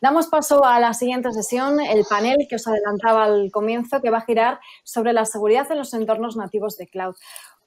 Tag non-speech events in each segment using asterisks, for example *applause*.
Damos paso a la siguiente sesión, el panel que os adelantaba al comienzo, que va a girar sobre la seguridad en los entornos nativos de cloud.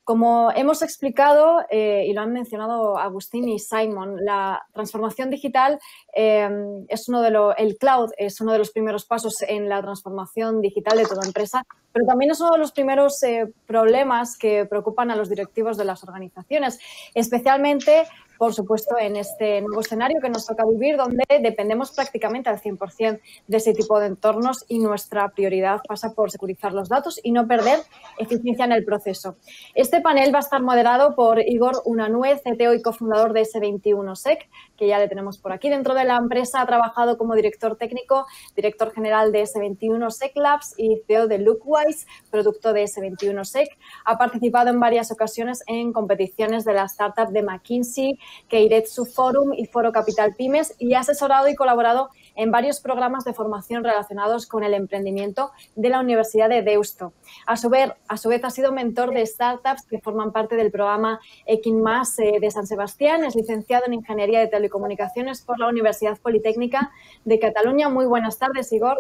Como hemos explicado eh, y lo han mencionado Agustín y Simon, la transformación digital eh, es uno de los, el cloud es uno de los primeros pasos en la transformación digital de toda empresa, pero también es uno de los primeros eh, problemas que preocupan a los directivos de las organizaciones, especialmente por supuesto, en este nuevo escenario que nos toca vivir, donde dependemos prácticamente al 100% de ese tipo de entornos y nuestra prioridad pasa por securizar los datos y no perder eficiencia en el proceso. Este panel va a estar moderado por Igor Unanue, CTO y cofundador de S21SEC, que ya le tenemos por aquí. Dentro de la empresa ha trabajado como director técnico, director general de S21SEC Labs y CEO de Lookwise, producto de S21SEC. Ha participado en varias ocasiones en competiciones de la startup de McKinsey, Keiretsu Forum y Foro Capital Pymes y ha asesorado y colaborado en varios programas de formación relacionados con el emprendimiento de la Universidad de Deusto. A su vez, a su vez ha sido mentor de startups que forman parte del programa Equinmas eh, de San Sebastián. Es licenciado en Ingeniería de Telecomunicaciones por la Universidad Politécnica de Cataluña. Muy buenas tardes, Igor.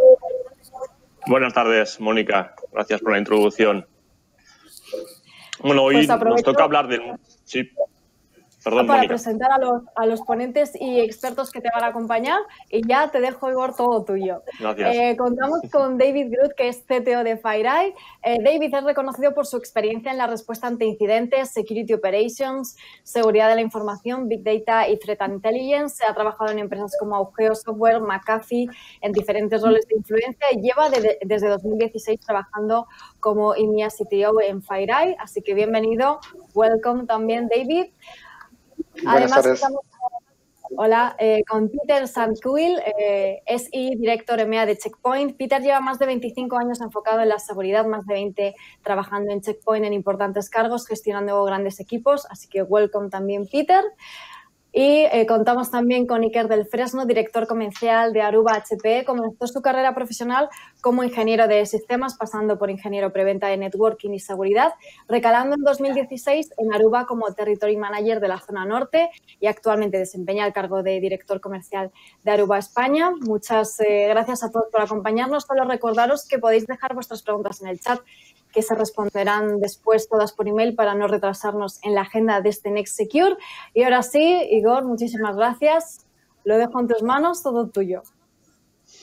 Buenas tardes, Mónica. Gracias por la introducción. Bueno, hoy pues nos toca hablar del... Sí para presentar a los, a los, ponentes y expertos que te van a acompañar y ya te dejo, Igor, todo tuyo. Gracias. Eh, contamos con *laughs* David Groot, que es CTO de FireEye. Eh, David es reconocido por su experiencia en la respuesta ante incidentes, security operations, seguridad de la información, big data y threat intelligence. Ha trabajado en empresas como Augeo Software, McAfee, en diferentes roles de influencia y lleva desde 2016 trabajando como EMEA CTO en FireEye. Así que bienvenido. Welcome también, David. Además, estamos hola, eh, con Peter Sandkuil, eh, SI Director EMEA de Checkpoint. Peter lleva más de 25 años enfocado en la seguridad, más de 20 trabajando en Checkpoint en importantes cargos, gestionando grandes equipos. Así que welcome también, Peter. Y eh, contamos también con Iker del Fresno, director comercial de Aruba HPE. Comenzó su carrera profesional como ingeniero de sistemas, pasando por ingeniero preventa de networking y seguridad, recalando en 2016 en Aruba como territory manager de la zona norte y actualmente desempeña el cargo de director comercial de Aruba España. Muchas eh, gracias a todos por acompañarnos. Solo recordaros que podéis dejar vuestras preguntas en el chat que se responderán después todas por email para no retrasarnos en la agenda de este Next Secure. Y ahora sí, Igor, muchísimas gracias. Lo dejo en tus manos, todo tuyo.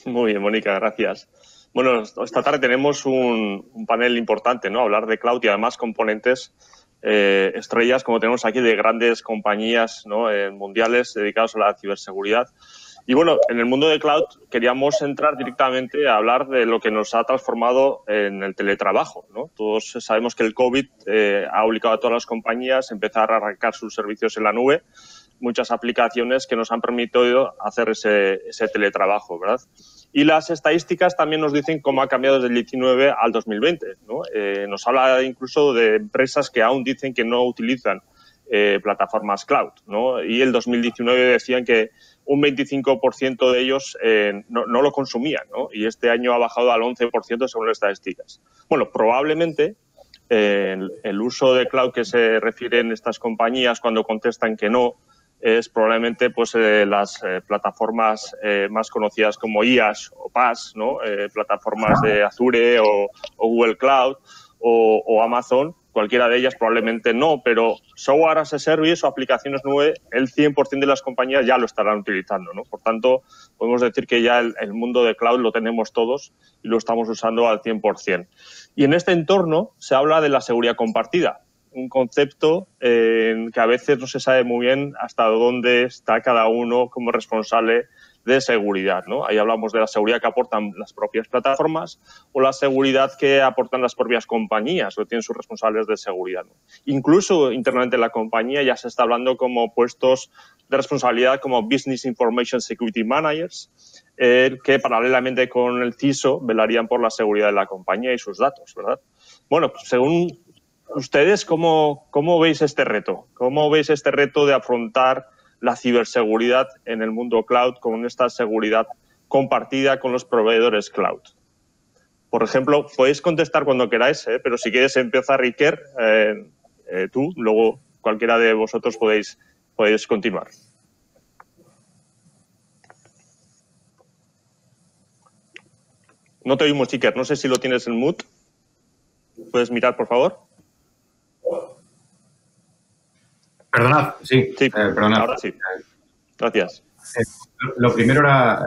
Muy bien, Mónica, gracias. Bueno, esta tarde tenemos un, panel importante, ¿no? Hablar de cloud y además componentes eh, estrellas, como tenemos aquí, de grandes compañías ¿no? Eh, mundiales dedicadas a la ciberseguridad. Y bueno, en el mundo de cloud queríamos entrar directamente a hablar de lo que nos ha transformado en el teletrabajo. ¿no? Todos sabemos que el COVID eh, ha obligado a todas las compañías a empezar a arrancar sus servicios en la nube, muchas aplicaciones que nos han permitido hacer ese, teletrabajo, ¿verdad? Y las estadísticas también nos dicen cómo ha cambiado desde el 19 al 2020. ¿no? Eh, nos habla incluso de empresas que aún dicen que no utilizan eh, plataformas cloud. ¿no? Y el 2019 decían que un 25% de ellos eh, no, lo consumían, ¿no? y este año ha bajado al 11% según las estadísticas. Bueno, probablemente eh, el, uso de cloud que se refieren estas compañías cuando contestan que no es probablemente pues las plataformas más conocidas como IaaS o PaaS, ¿no? plataformas de Azure o, Google Cloud o Amazon, Cualquiera de ellas probablemente no, pero software as a service o aplicaciones nube, el 100% de las compañías ya lo estarán utilizando. ¿no? Por tanto, podemos decir que ya el, mundo de cloud lo tenemos todos y lo estamos usando al 100%. Y en este entorno se habla de la seguridad compartida, un concepto que a veces no se sabe muy bien hasta dónde está cada uno como responsable de seguridad. ¿no? Ahí hablamos de la seguridad que aportan las propias plataformas o la seguridad que aportan las propias compañías o tienen sus responsables de seguridad. Incluso internamente en la compañía ya se está hablando como puestos de responsabilidad como Business Information Security Managers, eh, que paralelamente con el CISO velarían por la seguridad de la compañía y sus datos, ¿verdad? Bueno, pues según ustedes, ¿cómo, ¿cómo veis este reto? ¿Cómo veis este reto de afrontar la ciberseguridad en el mundo cloud con esta seguridad compartida con los proveedores cloud. Por ejemplo, podéis contestar cuando queráis, ¿eh? pero si quieres empezar, Iker, eh, eh, tú, luego cualquiera de vosotros podéis, podéis continuar. No te oímos, Iker. No sé si lo tienes en mute. ¿Puedes mirar, por favor? Perdonad, sí. Sí, eh, perdonad. ahora sí. Gracias. Eh, lo primero era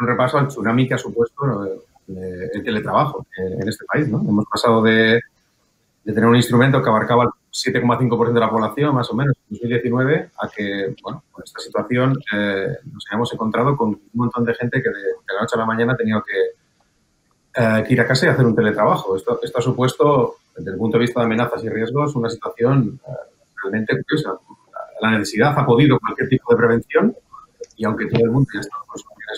un repaso al tsunami que ha supuesto eh, el teletrabajo en este país. ¿no? Hemos pasado de, de tener un instrumento que abarcaba el 7,5% de la población, más o menos, en 2019, a que, bueno, con esta situación eh, nos hayamos encontrado con un montón de gente que de, la noche a la mañana ha tenido que, eh, ir a casa y hacer un teletrabajo. Esto, esto ha supuesto, desde el punto de vista de amenazas y riesgos, una situación eh, realmente curiosa. La necesidad ha podido cualquier tipo de prevención y aunque todo el mundo ya está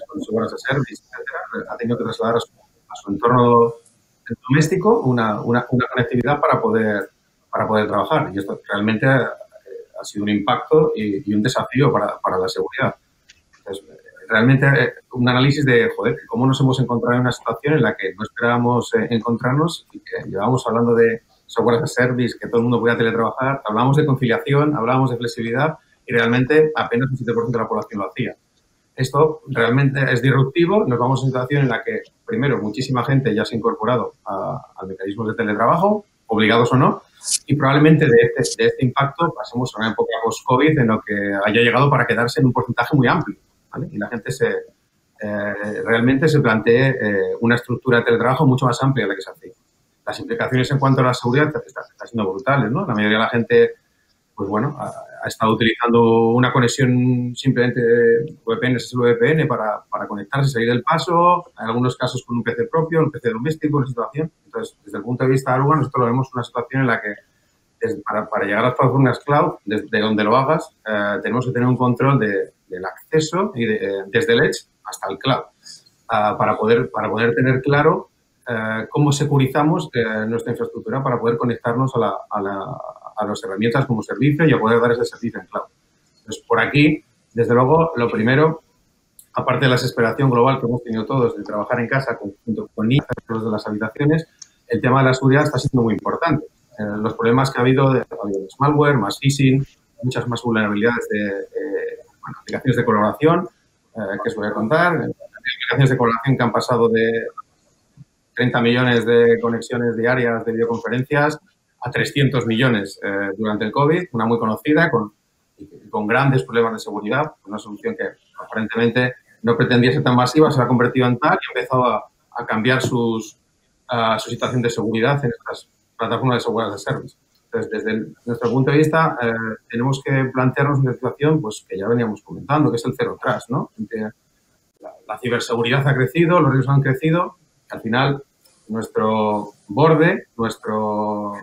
con sus horas de service, etcétera, ha tenido que trasladar a su, a su entorno doméstico una, una, una conectividad para poder para poder trabajar. Y esto realmente ha, sido un impacto y, un desafío para, para, la seguridad. Entonces, realmente eh, un análisis de, joder, cómo nos hemos encontrado en una situación en la que no esperábamos eh, encontrarnos y que llevamos hablando de software as a service, que todo el mundo podía teletrabajar, hablábamos de conciliación, hablábamos de flexibilidad y realmente apenas un 7% de la población lo hacía. Esto realmente es disruptivo. Nos vamos a una situación en la que, primero, muchísima gente ya se ha incorporado a, mecanismos de teletrabajo, obligados o no, y probablemente de este, de este impacto pasemos a una época post-COVID en lo que haya llegado para quedarse en un porcentaje muy amplio. ¿vale? Y la gente se, eh, realmente se plantee eh, una estructura de teletrabajo mucho más amplia de la que se hace. Las implicaciones en cuanto a la seguridad están, están siendo brutales. ¿no? La mayoría de la gente pues bueno, ha, estado utilizando una conexión simplemente VPN, es VPN para, para conectarse salir del paso, en algunos casos con un PC propio, un PC doméstico, una situación. Entonces, desde el punto de vista de Aruba, nosotros vemos una situación en la que para, para, llegar a las plataformas cloud, desde donde lo hagas, eh, tenemos que tener un control de, del acceso y eh, desde el Edge hasta el cloud, uh, para, poder, para poder tener claro uh, cómo securizamos nuestra infraestructura para poder conectarnos a la, a la, a las herramientas como servicio y a poder dar ese servicio en cloud. Entonces, por aquí, desde luego, lo primero, aparte de la desesperación global que hemos tenido todos de trabajar en casa junto con los de las habitaciones, el tema de la seguridad está siendo muy importante. Eh, los problemas que ha habido de, de malware, más phishing, muchas más vulnerabilidades de eh, aplicaciones de colaboración, eh, que os voy a contar, aplicaciones de colaboración que han pasado de 30 millones de conexiones diarias de videoconferencias a 300 millones eh, durante el COVID, una muy conocida, con, con grandes problemas de seguridad, una solución que aparentemente no pretendía ser tan masiva, se ha convertido en tal y ha empezado a, a cambiar sus, su situación de seguridad en estas plataformas de seguridad de service. Entonces, desde nuestro punto de vista, eh, tenemos que plantearnos una situación pues, que ya veníamos comentando, que es el cero trust, ¿no? La, la, ciberseguridad ha crecido, los riesgos han crecido, y al final nuestro borde, nuestro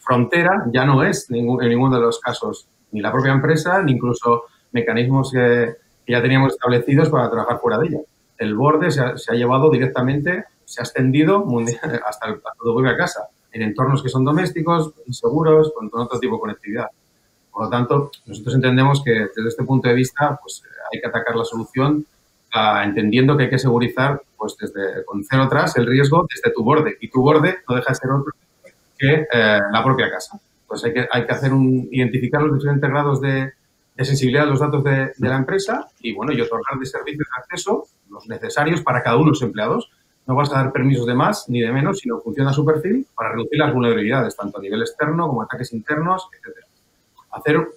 frontera ya no es en ninguno de los casos ni la propia empresa, ni incluso mecanismos que, ya teníamos establecidos para trabajar fuera de ella. El borde se ha, llevado directamente, se ha extendido *laughs* hasta el plato de a casa, en entornos que son domésticos, seguros, con, otro tipo de conectividad. Por lo tanto, nosotros entendemos que desde este punto de vista pues, hay que atacar la solución uh, entendiendo que hay que segurizar pues, desde, con cero atrás el riesgo desde tu borde. Y tu borde no deja de ser otro que eh, la propia casa. Pues hay que, hay que hacer un, identificar los diferentes grados de, de sensibilidad de los datos de, de, la empresa y, bueno, y otorgar de servicios de acceso los necesarios para cada uno de los empleados. No vas a dar permisos de más ni de menos, sino funciona su perfil para reducir las vulnerabilidades, tanto a nivel externo como ataques internos, etc. Hacer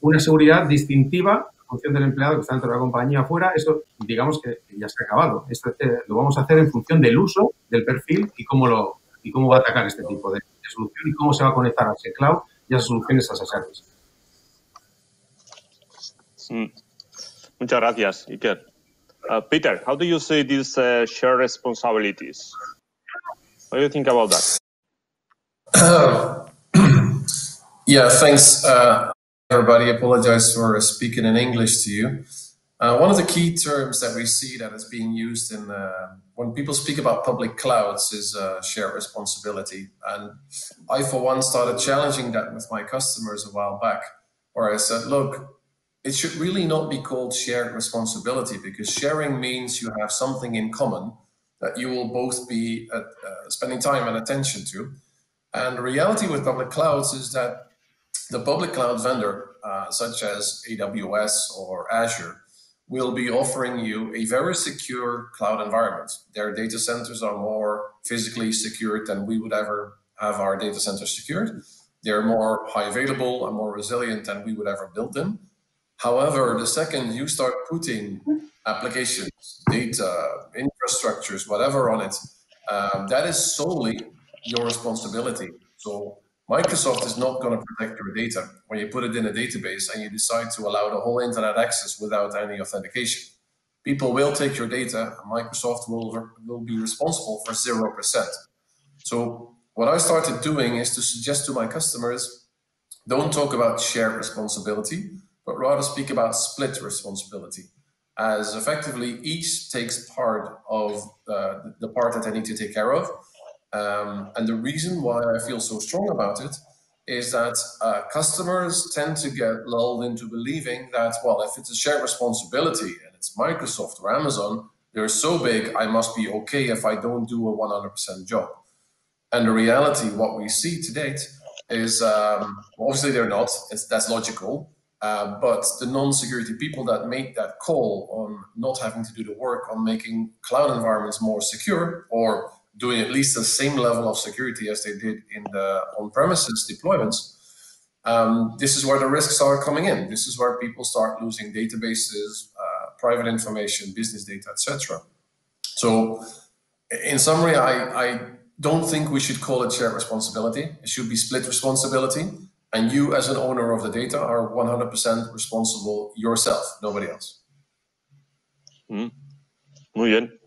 una seguridad distintiva función del empleado que está dentro de la compañía afuera, eso digamos que ya se ha acabado. Esto eh, lo vamos a hacer en función del uso del perfil y cómo, lo, y cómo va a atacar este tipo de, solución y cómo se va a conectar a ese cloud y a esas soluciones as a service. Mm. Muchas gracias, Iker. Uh, Peter, how do you see these uh, shared responsibilities? What do you think about that? Uh, *clears throat* yeah, thanks, uh, everybody. Apologize for speaking in English to you. Uh, one of the key terms that we see that is being used in uh, when people speak about public clouds is uh, shared responsibility. And I, for one, started challenging that with my customers a while back, where I said, look, it should really not be called shared responsibility because sharing means you have something in common that you will both be uh, spending time and attention to. And the reality with public clouds is that the public cloud vendor, uh, such as AWS or Azure, will be offering you a very secure cloud environment. Their data centers are more physically secured than we would ever have our data centers secured. They're more high available and more resilient than we would ever build them. However, the second you start putting applications, data, infrastructures, whatever on it, um, that is solely your responsibility. So Microsoft is not going to protect your data when you put it in a database and you decide to allow the whole internet access without any authentication. People will take your data, and Microsoft will, will be responsible for 0%. So, what I started doing is to suggest to my customers don't talk about shared responsibility, but rather speak about split responsibility, as effectively each takes part of uh, the part that they need to take care of um, and the reason why I feel so strong about it is that uh, customers tend to get lulled into believing that, well, if it's a shared responsibility and it's Microsoft or Amazon, they're so big, I must be okay if I don't do a 100% job. And the reality, what we see to date, is um, obviously they're not, it's, that's logical. Uh, but the non-security people that make that call on not having to do the work on making cloud environments more secure or doing at least the same level of security as they did in the on-premises deployments, um, this is where the risks are coming in. This is where people start losing databases, uh, private information, business data, etc. So, in summary, I, I don't think we should call it shared responsibility. It should be split responsibility. And you, as an owner of the data, are 100% responsible yourself, nobody else. Mm. Muy bien.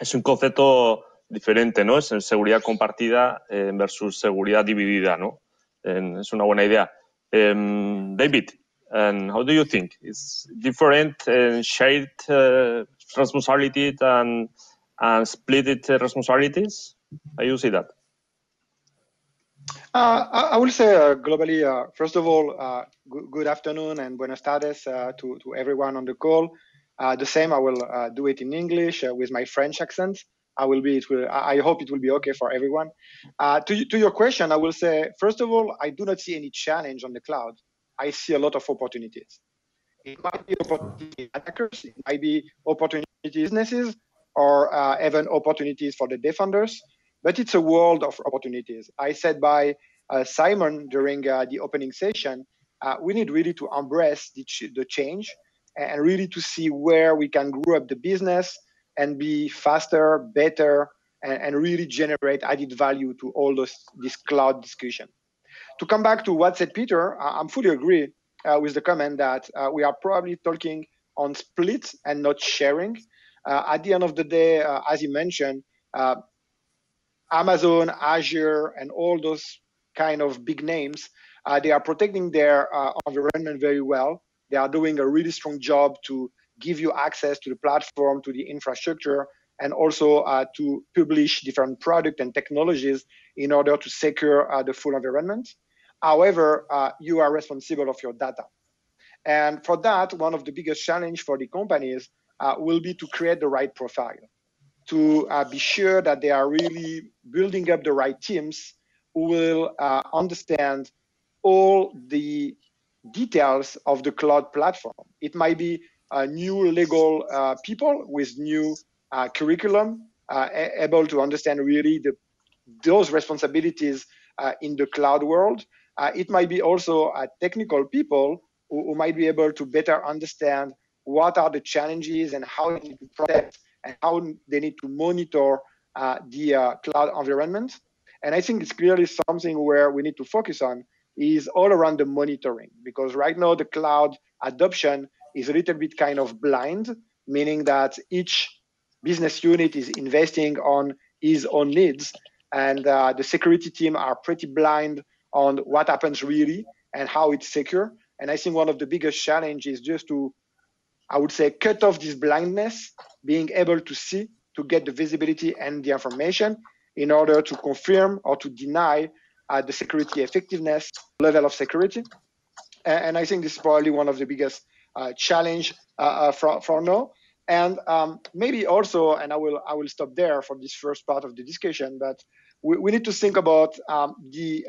Es un concepto diferente, ¿no? Es seguridad compartida eh, versus seguridad dividida, ¿no? And es una buena idea. Um, David, and how do you think? It's different and shared uh, responsibility and, and split responsibilities? How you see that? Uh, I will say uh, globally, uh, first of all, uh, good afternoon and buenas tardes uh, to, to everyone on the call. the same, I will do it in English with my French accent. I will be. It will. I hope it will be okay for everyone. Uh, to to your question, I will say first of all, I do not see any challenge on the cloud. I see a lot of opportunities. It might be opportunity attackers. It might be opportunity businesses, or uh, even opportunities for the defenders. But it's a world of opportunities. I said by uh, Simon during uh, the opening session, uh, we need really to embrace the, ch the change and really to see where we can grow up the business and be faster, better, and, and really generate added value to all those this cloud discussion. To come back to what said Peter, I'm fully agree uh, with the comment that uh, we are probably talking on split and not sharing. Uh, at the end of the day, uh, as you mentioned, uh, Amazon, Azure, and all those kind of big names, uh, they are protecting their environment very well. They are doing a really strong job to give you access to the platform, to the infrastructure, and also uh, to publish different product and technologies in order to secure uh, the full environment. However, uh, you are responsible of your data. And for that, one of the biggest challenge for the companies uh, will be to create the right profile, to uh, be sure that they are really building up the right teams who will uh, understand all the details of the cloud platform. It might be new legal uh, people with new uh, curriculum, able to understand really the, those responsibilities in the cloud world. it might be also technical people who, who might be able to better understand what are the challenges and how they need to protect and how they need to monitor uh, the uh, cloud environment. And I think it's clearly something where we need to focus on is all around the monitoring because right now the cloud adoption is a little bit kind of blind, meaning that each business unit is investing on his own needs, and uh, the security team are pretty blind on what happens really and how it's secure. And I think one of the biggest challenges is just to, I would say, cut off this blindness, being able to see, to get the visibility and the information in order to confirm or to deny uh, the security effectiveness level of security. And, and I think this is probably one of the biggest challenge uh, uh, for, for now. And um, maybe also, and I will I will stop there for this first part of the discussion, but we, we need to think about um, the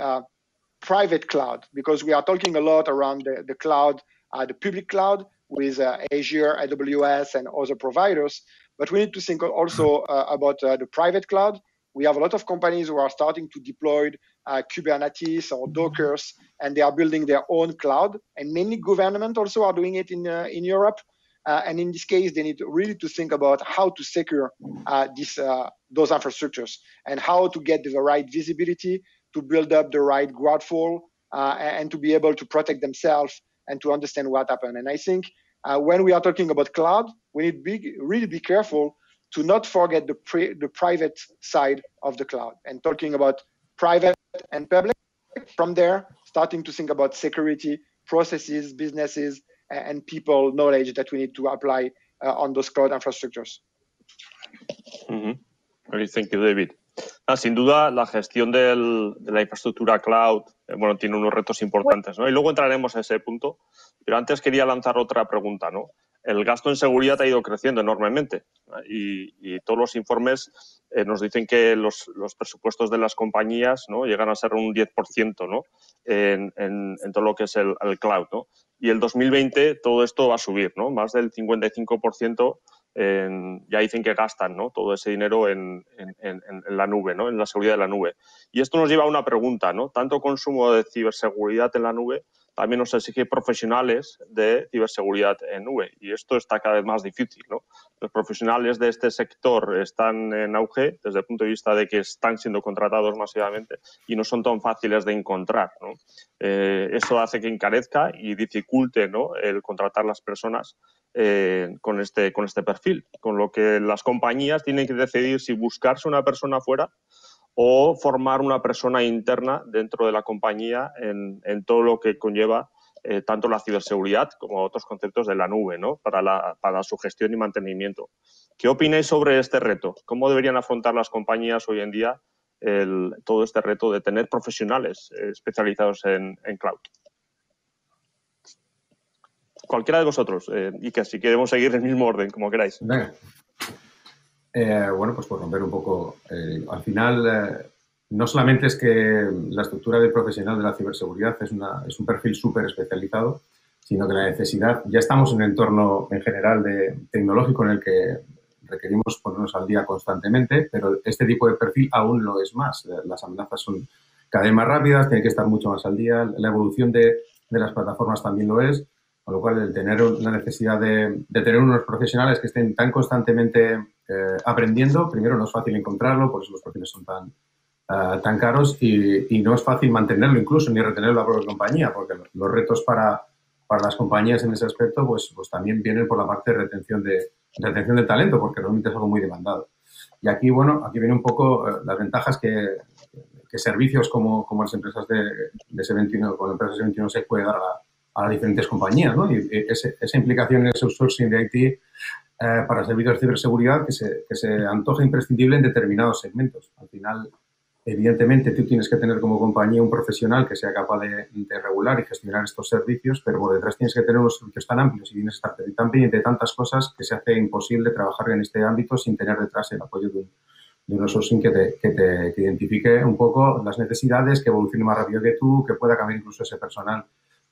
private cloud because we are talking a lot around the, the cloud, the public cloud, with uh, Azure, AWS, and other providers. But we need to think also uh, about uh, the private cloud. We have a lot of companies who are starting to deploy uh, Kubernetes or Dockers, and they are building their own cloud. And many governments also are doing it in uh, in Europe. Uh, and in this case, they need to really to think about how to secure this, those infrastructures and how to get the right visibility to build up the right guardfall and to be able to protect themselves and to understand what happened. And I think uh, when we are talking about cloud, we need to be, really be careful to not forget the, pre, the private side of the cloud and talking about private and public. From there, starting to think about security, processes, businesses, and people knowledge that we need to apply uh, on those cloud infrastructures. Mm -hmm. Okay, thank you, David. Ah, sin duda, la gestión del, de la infraestructura cloud eh, bueno, tiene unos retos importantes, ¿no? Y luego entraremos a ese punto. Pero antes quería lanzar otra pregunta, ¿no? El gasto en seguridad ha ido creciendo enormemente y, todos los informes eh, nos dicen que los, presupuestos de las compañías ¿no? llegan a ser un 10% ¿no? En, en, en, todo lo que es el, el cloud. ¿no? Y el 2020 todo esto va a subir, ¿no? más del 55% ya dicen que gastan ¿no? todo ese dinero en, la nube, ¿no? en la seguridad de la nube. Y esto nos lleva a una pregunta, ¿no? Tanto consumo de ciberseguridad en la nube también nos exige profesionales de ciberseguridad en nube y esto está cada vez más difícil. ¿no? Los profesionales de este sector están en auge desde el punto de vista de que están siendo contratados masivamente y no son tan fáciles de encontrar. ¿no? Eh, eso hace que encarezca y dificulte ¿no? el contratar las personas eh, con, este, con este perfil, con lo que las compañías tienen que decidir si buscarse una persona fuera o formar una persona interna dentro de la compañía en, todo lo que conlleva eh, tanto la ciberseguridad como otros conceptos de la nube ¿no? para, la, para su gestión y mantenimiento. ¿Qué opináis sobre este reto? ¿Cómo deberían afrontar las compañías hoy en día todo este reto de tener profesionales eh, especializados en cloud? cualquiera de vosotros, eh, y que si queremos seguir el mismo orden, como queráis. Eh, bueno, pues por romper un poco, eh, al final no solamente es que la estructura del profesional de la ciberseguridad es, una, es un perfil súper especializado, sino que la necesidad, ya estamos en un entorno en general de, tecnológico en el que requerimos ponernos al día constantemente, pero este tipo de perfil aún lo es más. Las amenazas son cada vez más rápidas, tiene que estar mucho más al día, la evolución de, de las plataformas también lo es, con lo cual, el tener la necesidad de, tener unos profesionales que estén tan constantemente eh, aprendiendo, primero no es fácil encontrarlo, por eso los perfiles son tan, eh, tan caros y, no es fácil mantenerlo incluso ni retenerlo la propia compañía, porque los retos para, para las compañías en ese aspecto pues, pues también vienen por la parte de retención de, retención de talento, porque realmente es algo muy demandado. Y aquí, bueno, aquí viene un poco eh, las ventajas que, que servicios como, como las empresas de, de S21, con empresas de S21 se puede dar a la, a diferentes compañías, ¿no? Y esa implicación en ese outsourcing de IT eh, para servicios de ciberseguridad que se, antoja imprescindible en determinados segmentos. Al final, evidentemente, tú tienes que tener como compañía un profesional que sea capaz de, regular y gestionar estos servicios, pero por detrás tienes que tener unos servicios tan amplios y tienes que estar tan pendiente de tantas cosas que se hace imposible trabajar en este ámbito sin tener detrás el apoyo de un, de outsourcing que te, que te que identifique un poco las necesidades, que evolucione más rápido que tú, que pueda cambiar incluso ese personal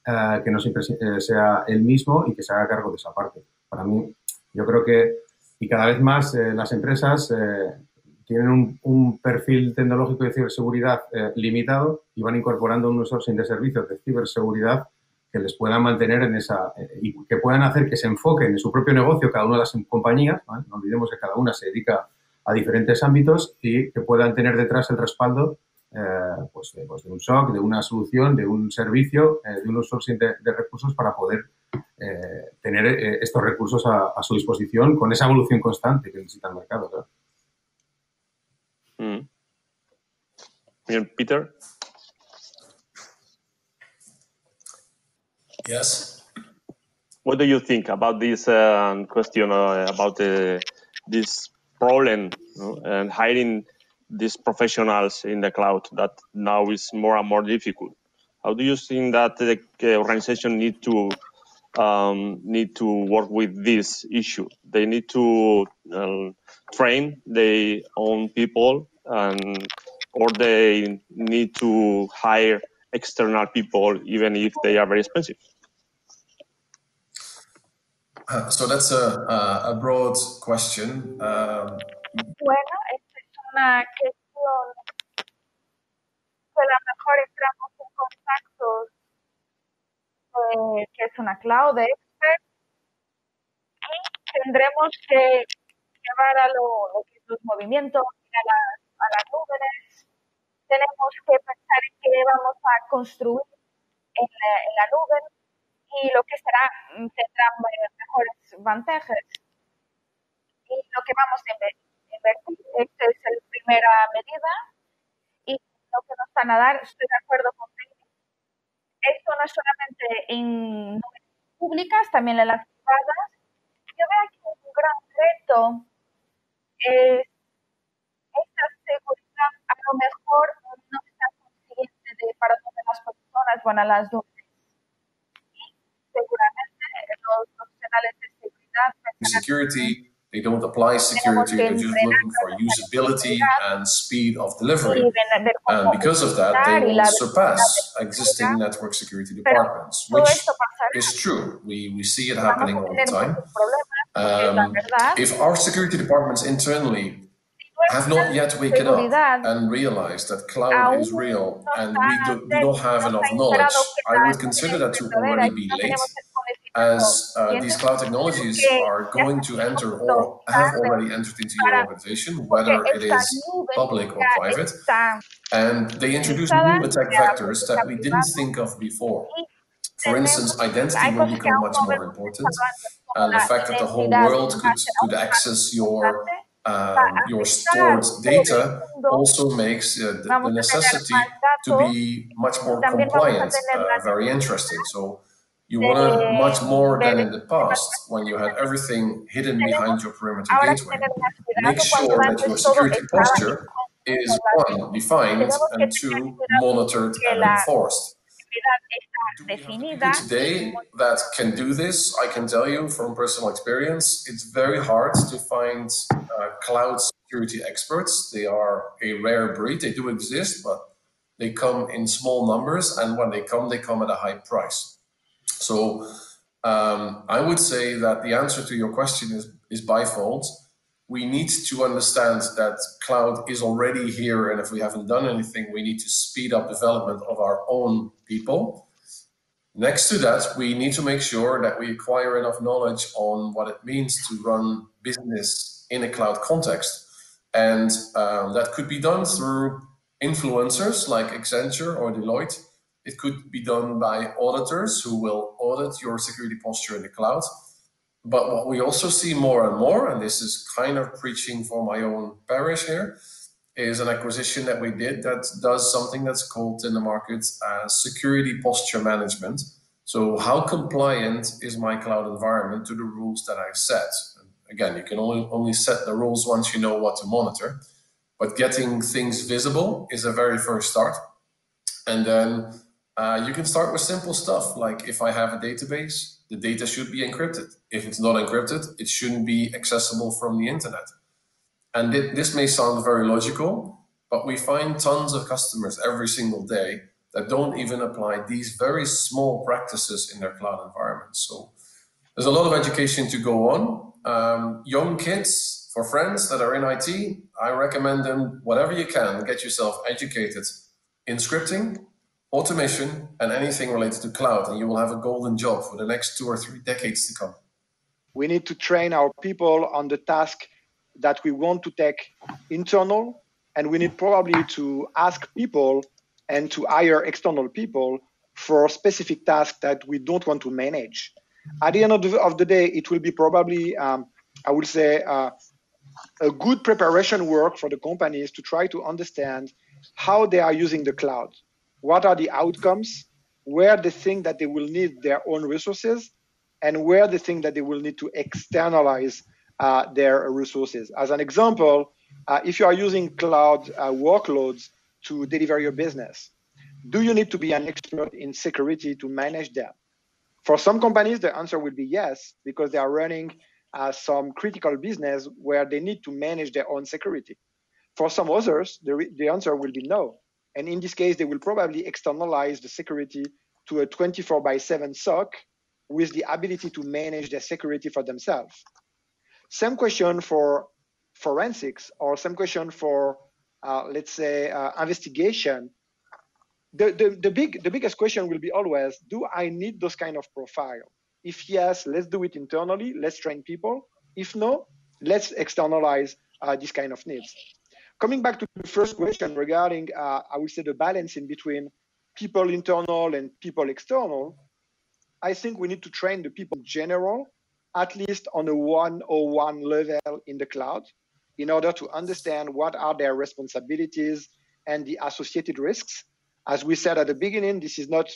eh, que no siempre eh, sea el mismo y que se haga cargo de esa parte. Para mí, yo creo que, y cada vez más eh, las empresas tienen un, perfil tecnológico de ciberseguridad limitado y van incorporando un sourcing de servicios de ciberseguridad que les puedan mantener en esa y que puedan hacer que se enfoquen en su propio negocio cada una de las compañías. No olvidemos que cada una se dedica a diferentes ámbitos y que puedan tener detrás el respaldo eh, pues, de, pues, de, un SOC, de una solución, de un servicio, eh, de un sourcing de, de, recursos para poder eh, tener eh, estos recursos a, a, su disposición con esa evolución constante que necesita el mercado. ¿verdad? Mm. Bien, Peter. Yes. What do you think about this uh, question uh, about the, this problem and hiding these professionals in the cloud that now is more and more difficult. How do you think that the organization need to um, need to work with this issue? They need to uh, train their own people, and or they need to hire external people, even if they are very expensive. So that's a, a, a broad question. Um, bueno, esta es una cuestión que a lo mejor entramos en contacto eh, que es una cloud expert y tendremos que llevar a lo, los movimientos a las, a las nubes. Tenemos que pensar en qué vamos a construir en la, en la nube y lo que será mm, tendrá mejores ventajas. Y lo que vamos a invertir, esta es la primera medida. Y lo que nos van a dar, estoy de acuerdo con esto no es solamente en públicas, también en las privadas. Yo veo aquí un gran reto es esta seguridad a lo mejor no está consciente de para dónde las personas van a las nubes Security, they don't apply security, they're just looking for usability and speed of delivery. And because of that, they will surpass existing network security departments, which is true. We, we see it happening all the time. Um, if our security departments internally have not yet waken up and realized that cloud is real and we, do, we don't have enough knowledge, I would consider that to already be late as uh, these cloud technologies are going to enter or have already entered into your organization, whether it is public or private, and they introduce new attack vectors that we didn't think of before. For instance, identity will become much more important, and the fact that the whole world could, could access your um, your stored data also makes uh, the, the, necessity to be much more compliant uh, very interesting. So you want much more than in the past when you had everything hidden behind your perimeter gateway. Make sure that your security posture is one, defined, and two, monitored and enforced. Today, that can do this, I can tell you from personal experience, it's very hard to find uh, cloud security experts. They are a rare breed. They do exist, but they come in small numbers, and when they come, they come at a high price. So um, I would say that the answer to your question is, is bifold. We need to understand that cloud is already here, and if we haven't done anything, we need to speed up development of our own people. Next to that, we need to make sure that we acquire enough knowledge on what it means to run business in a cloud context. And um, that could be done through influencers like Accenture or Deloitte, it could be done by auditors who will audit your security posture in the cloud. But what we also see more and more, and this is kind of preaching for my own parish here, is an acquisition that we did that does something that's called in the market uh, security posture management. So, how compliant is my cloud environment to the rules that I set? Again, you can only, only set the rules once you know what to monitor, but getting things visible is a very first start. And then uh, you can start with simple stuff like if I have a database, the data should be encrypted. If it's not encrypted, it shouldn't be accessible from the internet. And th- this may sound very logical, but we find tons of customers every single day that don't even apply these very small practices in their cloud environment. So there's a lot of education to go on. Um, young kids, for friends that are in IT, I recommend them whatever you can, get yourself educated in scripting, automation, and anything related to cloud, and you will have a golden job for the next two or three decades to come. We need to train our people on the task that we want to take internal, and we need probably to ask people and to hire external people for specific tasks that we don't want to manage. At the end of the, of the day, it will be probably, um, I would say, uh, a good preparation work for the companies to try to understand how they are using the cloud what are the outcomes, where they think that they will need their own resources, and where they think that they will need to externalize uh, their resources. As an example, uh, if you are using cloud uh, workloads to deliver your business, do you need to be an expert in security to manage them? For some companies, the answer will be yes, because they are running uh, some critical business where they need to manage their own security. For some others, the, the answer will be no. And in this case, they will probably externalize the security to a 24 by 7 SOC with the ability to manage their security for themselves. Same question for forensics or same question for, uh, let's say, uh, investigation. The, the, the, big, the biggest question will be always, do I need those kind of profile? If yes, let's do it internally, let's train people. If no, let's externalize uh, this kind of needs. Coming back to the first question regarding, uh, I would say, the balance in between people internal and people external, I think we need to train the people in general, at least on a 101 level in the cloud, in order to understand what are their responsibilities and the associated risks. As we said at the beginning, this is not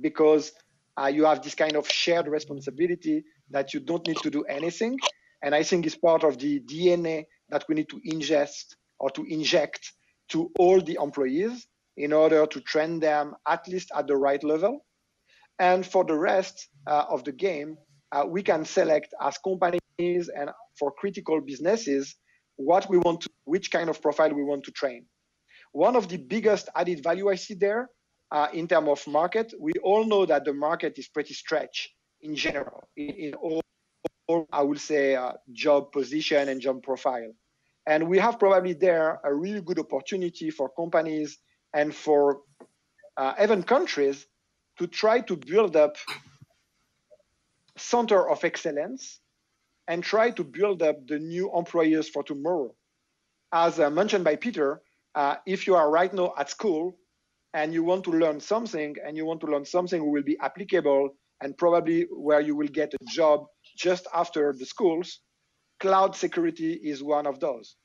because uh, you have this kind of shared responsibility that you don't need to do anything. And I think it's part of the DNA that we need to ingest or to inject to all the employees in order to train them at least at the right level. And for the rest uh, of the game, uh, we can select as companies and for critical businesses what we want to, which kind of profile we want to train. One of the biggest added value I see there uh, in terms of market, we all know that the market is pretty stretched in general in, in all, all, I would say, uh, job position and job profile. And we have probably there a really good opportunity for companies and for uh, even countries to try to build up center of excellence and try to build up the new employers for tomorrow. As uh, mentioned by Peter, uh, if you are right now at school and you want to learn something and you want to learn something will be applicable and probably where you will get a job just after the schools, cloud security is one of those.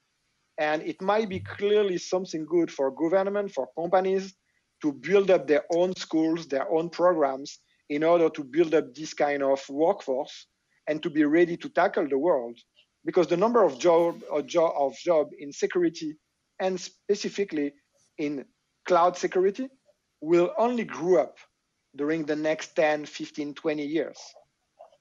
And it might be clearly something good for government, for companies to build up their own schools, their own programs in order to build up this kind of workforce and to be ready to tackle the world because the number of job, uh, of job, of job in security and specifically in cloud security will only grow up during the next 10, 15, 20 years.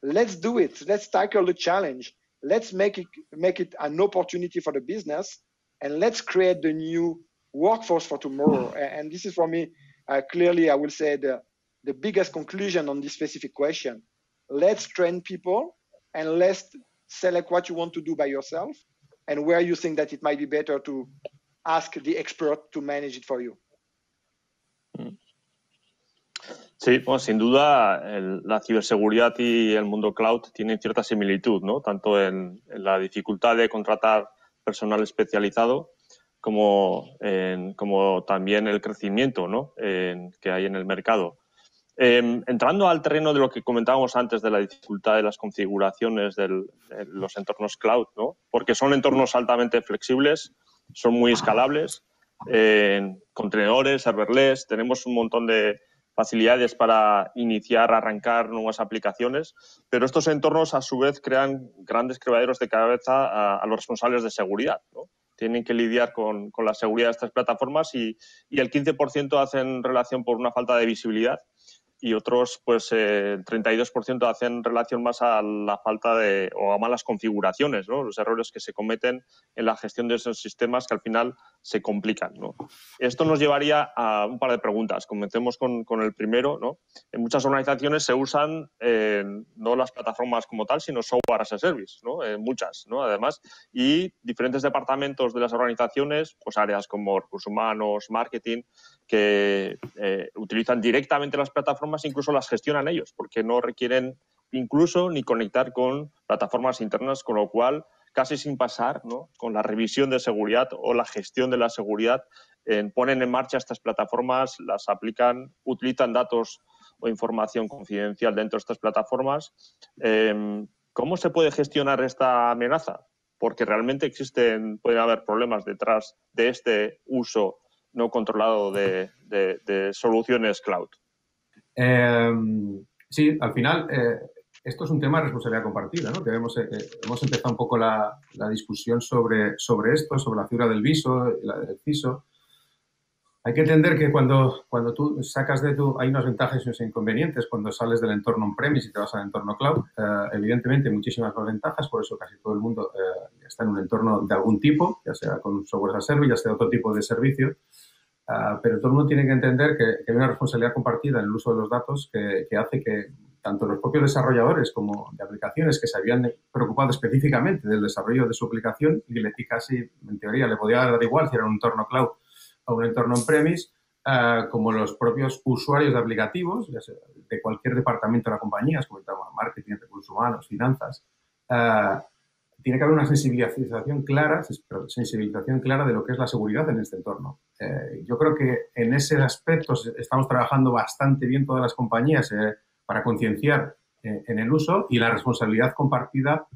Let's do it. Let's tackle the challenge. Let's make it, make it an opportunity for the business and let's create the new workforce for tomorrow. And this is for me, uh, clearly, I will say the, the biggest conclusion on this specific question. Let's train people and let's select what you want to do by yourself and where you think that it might be better to ask the expert to manage it for you. Sí, bueno, sin duda la ciberseguridad y el mundo cloud tienen cierta similitud, ¿no? Tanto en, la dificultad de contratar personal especializado como, en, como también el crecimiento ¿no? que hay en el mercado. Eh, entrando al terreno de lo que comentábamos antes de la dificultad de las configuraciones del, de los entornos cloud, ¿no? porque son entornos altamente flexibles, son muy escalables, eh, contenedores, serverless, tenemos un montón de facilidades para iniciar, arrancar nuevas aplicaciones, pero estos entornos a su vez crean grandes quebraderos de cabeza a, los responsables de seguridad. tienen que lidiar con, con, la seguridad de estas plataformas y, y el 15% hacen relación por una falta de visibilidad y otros, pues, eh, 32% hacen relación más a la falta de o a malas configuraciones. Los errores que se cometen en la gestión de esos sistemas que al final se complican. Esto nos llevaría a un par de preguntas. Comencemos con, con el primero. En muchas organizaciones se usan eh, no las plataformas como tal, sino software as a service. En muchas. Además, y diferentes departamentos de las organizaciones, pues áreas como recursos humanos, marketing, que eh, utilizan directamente las plataformas, incluso las gestionan ellos, porque no requieren incluso ni conectar con plataformas internas, con lo cual casi sin pasar ¿no? con la revisión de seguridad o la gestión de la seguridad, eh, ponen en marcha estas plataformas, las aplican, utilizan datos o información confidencial dentro de estas plataformas. Eh, ¿Cómo se puede gestionar esta amenaza? Porque realmente existen, pueden haber problemas detrás de este uso no controlado de, de, soluciones cloud. Eh, sí, al final eh, esto es un tema de responsabilidad compartida, ¿no? Que hemos, eh, hemos empezado un poco la, la, discusión sobre, sobre esto, sobre la figura del viso, la del CISO. Hay que entender que cuando, cuando tú sacas de tu... Hay unas ventajas y unos inconvenientes cuando sales del entorno on-premise y te vas al entorno cloud. Eh, evidentemente, muchísimas más ventajas, por eso casi todo el mundo eh, está en un entorno de algún tipo, ya sea con software as service, ya sea otro tipo de servicio. Uh, pero todo el mundo tiene que entender que, que, hay una responsabilidad compartida en el uso de los datos que, hace que, tanto los propios desarrolladores como de aplicaciones que se habían preocupado específicamente del desarrollo de su aplicación y le casi, en teoría, le podía dar igual si era un entorno cloud o un entorno on-premise, eh, como los propios usuarios de aplicativos, de cualquier departamento de la compañía, como marketing, recursos humanos, finanzas, eh, tiene que haber una sensibilización clara, sensibilización clara de lo que es la seguridad en este entorno. Eh, yo creo que en ese aspecto estamos trabajando bastante bien todas las compañías para concienciar en el uso y la responsabilidad compartida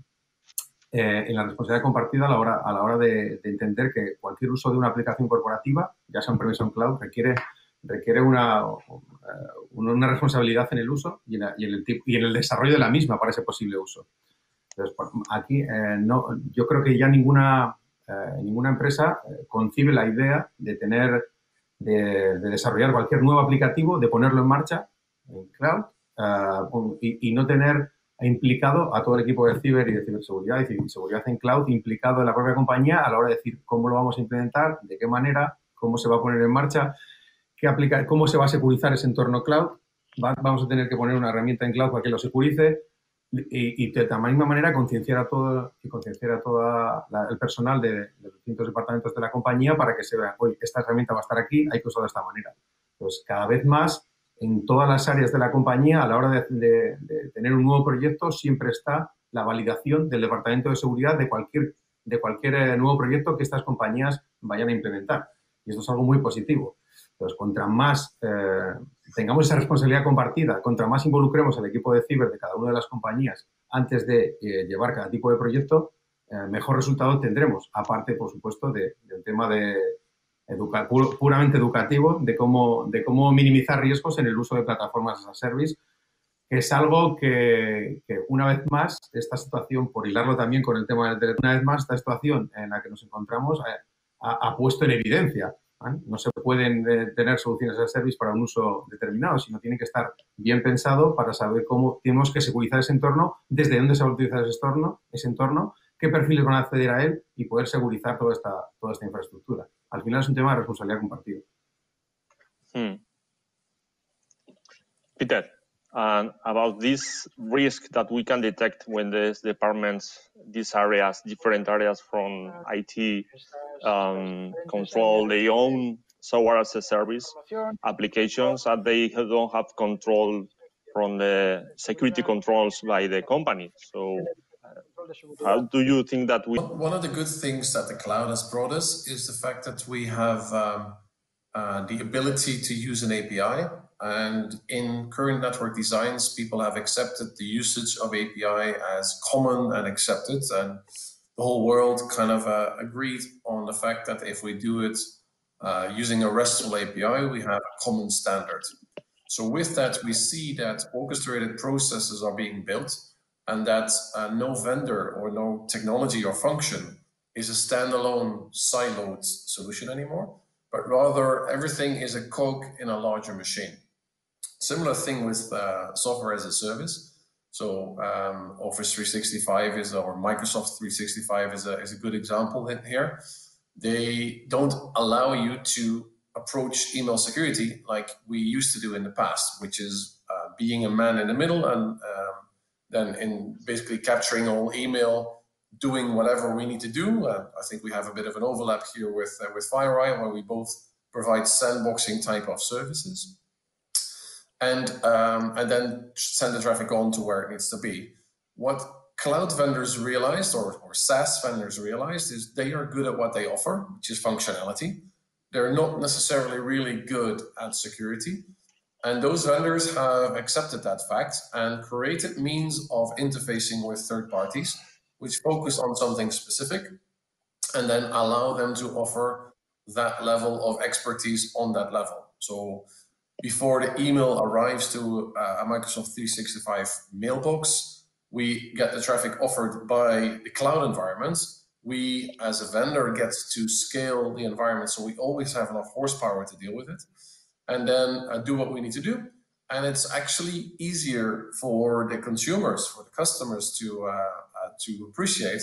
eh, en la responsabilidad compartida a la hora, a la hora de, entender que cualquier uso de una aplicación corporativa, ya sea un prevision cloud, requiere, requiere una, eh, una responsabilidad en el uso y en, el, y en el desarrollo de la misma para ese posible uso. Entonces, aquí eh, no, yo creo que ya ninguna, ninguna empresa concibe la idea de tener, de, desarrollar cualquier nuevo aplicativo, de ponerlo en marcha en cloud y, y no tener ha implicado a todo el equipo de ciber y de ciberseguridad y de seguridad en cloud, implicado en la propia compañía a la hora de decir cómo lo vamos a implementar, de qué manera, cómo se va a poner en marcha, qué aplicar, cómo se va a securizar ese entorno cloud. vamos a tener que poner una herramienta en cloud para que lo securice y, de la misma manera concienciar a todo y concienciar a todo el personal de, de, los distintos departamentos de la compañía para que se vea, oye, esta herramienta va a estar aquí, hay que usarla de esta manera. Pues cada vez más en todas las áreas de la compañía, a la hora de, tener un nuevo proyecto, siempre está la validación del Departamento de Seguridad de cualquier, de cualquier eh, nuevo proyecto que estas compañías vayan a implementar. Y esto es algo muy positivo. Entonces, contra más eh, tengamos esa responsabilidad compartida, contra más involucremos al equipo de ciber de cada una de las compañías antes de eh, llevar cada tipo de proyecto, mejor resultado tendremos. Aparte, por supuesto, del tema de, puramente educativo de cómo, de cómo minimizar riesgos en el uso de plataformas as a service, que es algo que, una vez más, esta situación, por hilarlo también con el tema del teléfono, una vez más, esta situación en la que nos encontramos eh, ha, puesto en evidencia. No se pueden eh, tener soluciones as a service para un uso determinado, sino tiene que estar bien pensado para saber cómo tenemos que securizar ese entorno, desde dónde se va a utilizar ese entorno, ese entorno qué perfiles van a acceder a él y poder segurizar toda esta, toda esta infraestructura. Al final es un tema de responsabilidad compartida. Hmm. Peter, about this risk that we can detect when these departments, these areas, different areas from IT um, control their own software as a service applications that they don't have control from the security controls by the company. So how do you think that we? One of the good things that the cloud has brought us is the fact that we have um, uh, the ability to use an API. And in current network designs, people have accepted the usage of API as common and accepted. And the whole world kind of uh, agreed on the fact that if we do it uh, using a RESTful API, we have a common standard. So with that, we see that orchestrated processes are being built and that uh, no vendor or no technology or function is a standalone siloed solution anymore, but rather everything is a cog in a larger machine. Similar thing with uh, software as a service. So um, Office 365 is, or Microsoft 365 is a, is a good example here. They don't allow you to approach email security like we used to do in the past, which is uh, being a man in the middle and um, then in basically capturing all email, doing whatever we need to do. Uh, I think we have a bit of an overlap here with uh, with FireEye, where we both provide sandboxing type of services, and um, and then send the traffic on to where it needs to be. What cloud vendors realized, or, or SaaS vendors realized, is they are good at what they offer, which is functionality. They're not necessarily really good at security. And those vendors have accepted that fact and created means of interfacing with third parties, which focus on something specific and then allow them to offer that level of expertise on that level. So before the email arrives to uh, a Microsoft 365 mailbox, we get the traffic offered by the cloud environments. We, as a vendor, get to scale the environment so we always have enough horsepower to deal with it and then uh, do what we need to do. And it's actually easier for the consumers, for the customers to uh, uh, to appreciate,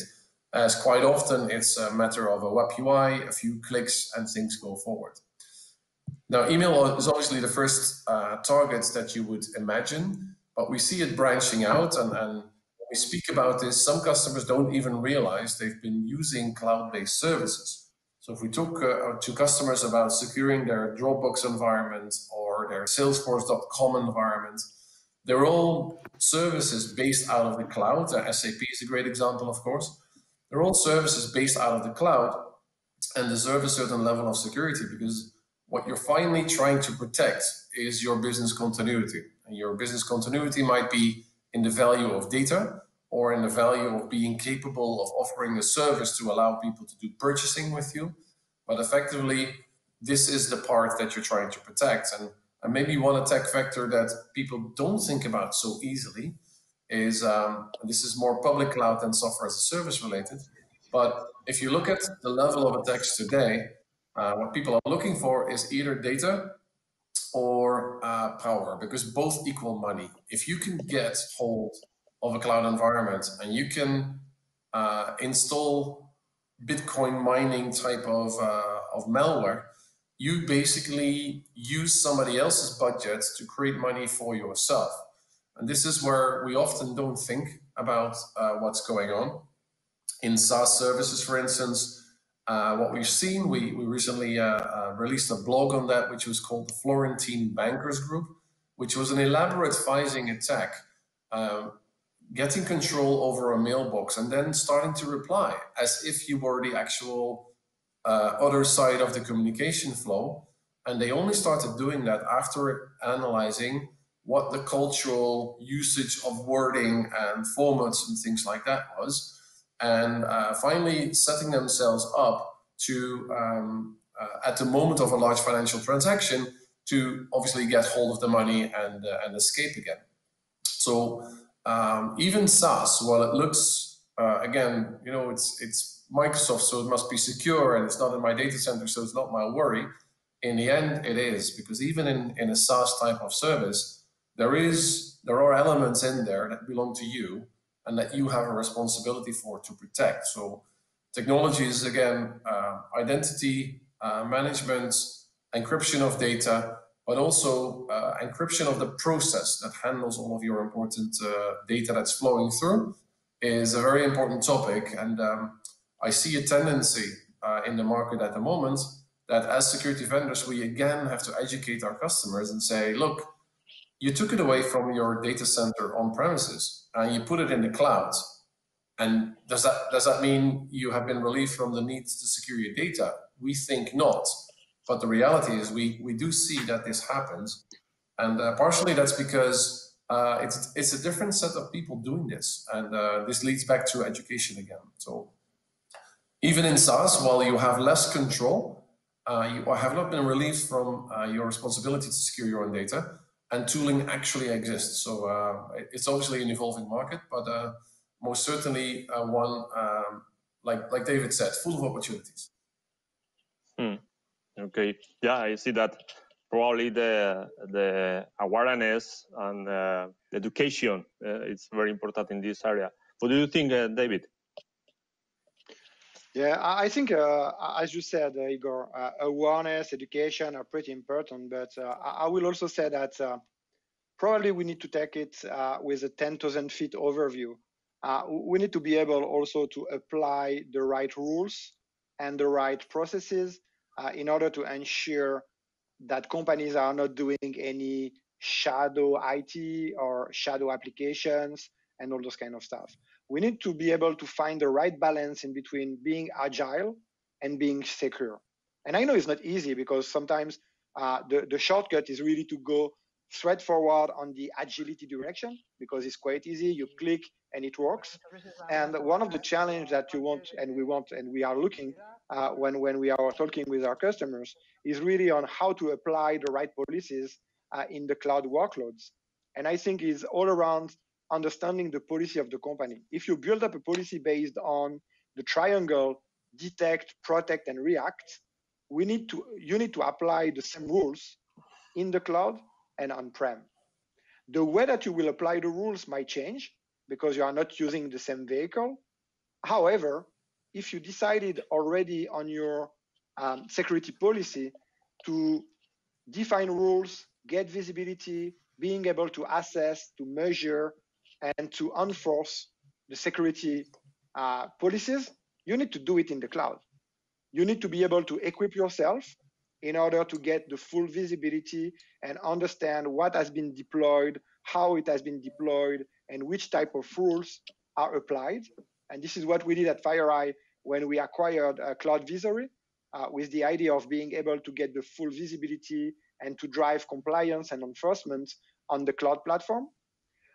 as quite often it's a matter of a web UI, a few clicks, and things go forward. Now, email is obviously the first uh, target that you would imagine, but we see it branching out. And, and when we speak about this, some customers don't even realize they've been using cloud-based services. So if we talk uh, to customers about securing their Dropbox environment or their Salesforce.com environment, they're all services based out of the cloud. Uh, SAP is a great example, of course. They're all services based out of the cloud and deserve a certain level of security because what you're finally trying to protect is your business continuity. And your business continuity might be in the value of data or in the value of being capable of offering a service to allow people to do purchasing with you. But effectively, this is the part that you're trying to protect. And and maybe one attack vector that people don't think about so easily is um, this is more public cloud than software as a service related. But if you look at the level of attacks today, uh, what people are looking for is either data or uh, power, because both equal money. If you can get hold of a cloud environment and you can uh, install Bitcoin mining type of, uh, of malware, you basically use somebody else's budget to create money for yourself. And this is where we often don't think about uh, what's going on. In SaaS services, for instance, uh, what we've seen, we, we recently uh, uh released a blog on that, which was called the Florentine Bankers Group, which was an elaborate phishing attack, uh, getting control over a mailbox and then starting to reply as if you were the actual uh, other side of the communication flow. And they only started doing that after analyzing what the cultural usage of wording and formats and things like that was. And uh, finally setting themselves up to, um, uh, at the moment of a large financial transaction, to obviously get hold of the money and, uh, and escape again. So um, even SaaS, while it looks, uh, again, you know, it's, it's Microsoft, so it must be secure and it's not in my data center, so it's not my worry. In the end, it is because even in, in a SaaS type of service, there is there are elements in there that belong to you and that you have a responsibility for to protect. So technology is again uh, identity uh, management, encryption of data, but also uh, encryption of the process that handles all of your important uh, data that's flowing through is a very important topic. And um, I see a tendency uh, in the market at the moment that as security vendors, we again have to educate our customers and say, look, you took it away from your data center on premises and you put it in the cloud. And does that does that mean you have been relieved from the need to secure your data? We think not. But the reality is we, we do see that this happens. And uh, partially that's because uh, it's, it's a different set of people doing this. And uh, this leads back to education again. So even in SaaS, while you have less control, uh, you have not been relieved from uh, your responsibility to secure your own data, and tooling actually exists. So uh, it's obviously an evolving market, but most certainly one, um, like like David said, full of opportunities. Hmm. Okay, yeah, I see that. Probably the the awareness and uh, education is very important in this area. What do you think, David? Yeah, I think, uh, as you said, uh, Igor, uh, awareness, education are pretty important. But uh, I will also say that uh, probably we need to take it uh, with a 10,000 feet overview. we need to be able also to apply the right rules and the right processes in order to ensure that companies are not doing any shadow IT or shadow applications and all those kind of stuff we need to be able to find the right balance in between being agile and being secure. And I know it's not easy because sometimes uh, the, the shortcut is really to go straight forward on the agility direction because it's quite easy. You click and it works. And one of the challenge that you want and we want and we are looking uh, when, when we are talking with our customers is really on how to apply the right policies uh, in the cloud workloads. And I think is all around understanding the policy of the company. If you build up a policy based on the triangle detect, protect, and react, we need to you need to apply the same rules in the cloud and on-prem. The way that you will apply the rules might change because you are not using the same vehicle. However, if you decided already on your um, security policy to define rules, get visibility, being able to assess, to measure, and to enforce the security uh, policies, you need to do it in the cloud. You need to be able to equip yourself in order to get the full visibility and understand what has been deployed, how it has been deployed, and which type of rules are applied. And this is what we did at FireEye when we acquired uh, Cloudvisory, uh, with the idea of being able to get the full visibility and to drive compliance and enforcement on the cloud platform.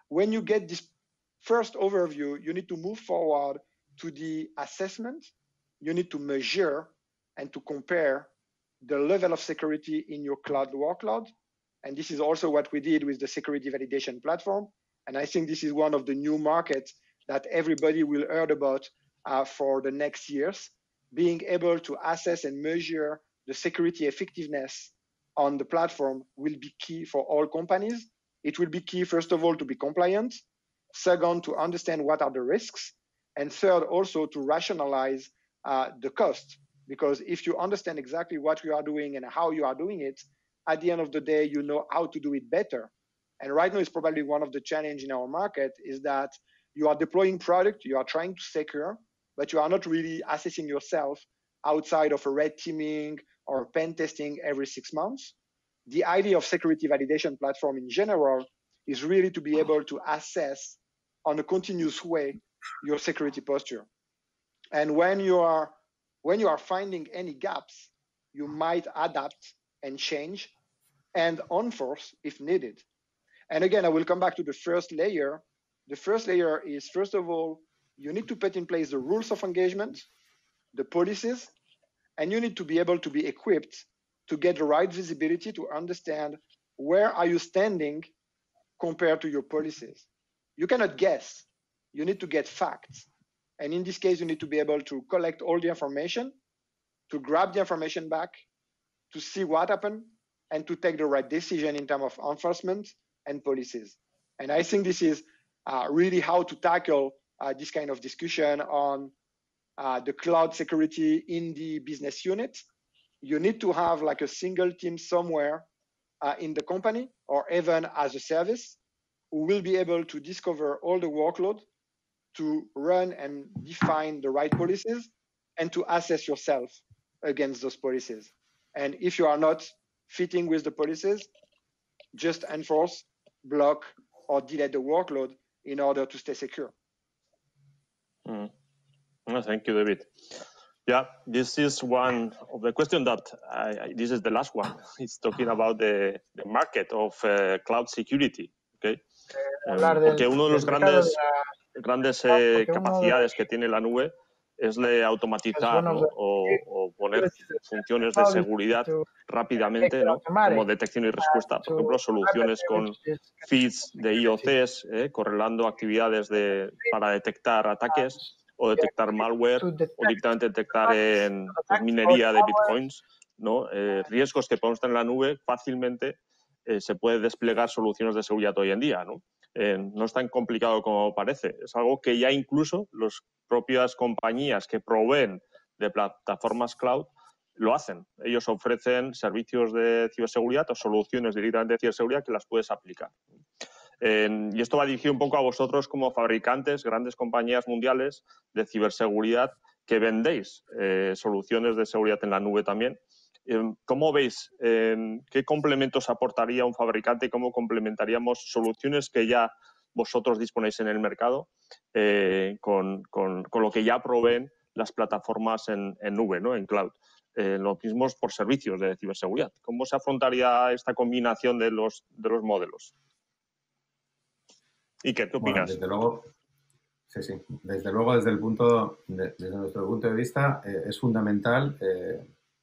When you get this first overview, you need to move forward to the assessment. You need to measure and to compare the level of security in your cloud workload. And this is also what we did with the security validation platform. And I think this is one of the new markets that everybody will heard about uh, for the next years. Being able to assess and measure the security effectiveness on the platform will be key for all companies. It will be key, first of all, to be compliant. Second, to understand what are the risks. And third, also to rationalize uh, the cost. Because if you understand exactly what you are doing and how you are doing it, at the end of the day, you know how to do it better. And right now, it's probably one of the challenge in our market is that you are deploying product, you are trying to secure, but you are not really assessing yourself outside of a red teaming or pen testing every six months. The idea of security validation platform in general is really to be able to assess on a continuous way your security posture. And when you are when you are finding any gaps, you might adapt and change and enforce if needed. And again, I will come back to the first layer. The first layer is first of all, you need to put in place the rules of engagement, the policies, and you need to be able to be equipped to get the right visibility to understand where are you standing compared to your policies. You cannot guess. You need to get facts. And in this case, you need to be able to collect all the information, to grab the information back, to see what happened, and to take the right decision in terms of enforcement and policies. And I think this is really how to tackle uh, this kind of discussion on uh, the cloud security in the business unit. You need to have like a single team somewhere uh, in the company or even as a service who will be able to discover all the workload to run and define the right policies and to assess yourself against those policies. And if you are not fitting with the policies, just enforce, block, or delete the workload in order to stay secure. Mm. Well, thank you, David. Yeah, this is one of the questions that I, I, this is the last one. *laughs* It's talking about the, the market of uh, cloud security. Okay, um, porque uno de los grandes grandes eh, capacidades que tiene la nube es de automatizar ¿no? o, o, poner funciones de seguridad rápidamente, ¿no? como detección y respuesta. Por ejemplo, soluciones con feeds de IOCs, eh, correlando actividades de, para detectar ataques o detectar malware o directamente detectar en pues, minería de bitcoins, ¿no? Eh, riesgos que podemos tener en la nube fácilmente eh, se puede desplegar soluciones de seguridad hoy en día, ¿no? Eh, no es tan complicado como parece. Es algo que ya incluso las propias compañías que proveen de plataformas cloud lo hacen. Ellos ofrecen servicios de ciberseguridad o soluciones directamente de ciberseguridad que las puedes aplicar. Y esto va dirigido un poco a vosotros como fabricantes, grandes compañías mundiales de ciberseguridad que vendéis eh, soluciones de seguridad en la nube también. Eh, ¿Cómo veis? Eh, ¿Qué complementos aportaría un fabricante y cómo complementaríamos soluciones que ya vosotros disponéis en el mercado eh, con, con, con, lo que ya proveen las plataformas en, en nube, ¿no? en cloud? Eh, los mismos por servicios de ciberseguridad. ¿Cómo se afrontaría esta combinación de los, de los modelos? ¿Y qué tú opinas? Bueno, desde luego, sí, sí. Desde luego, desde el punto, de, desde nuestro punto de vista, eh, es fundamental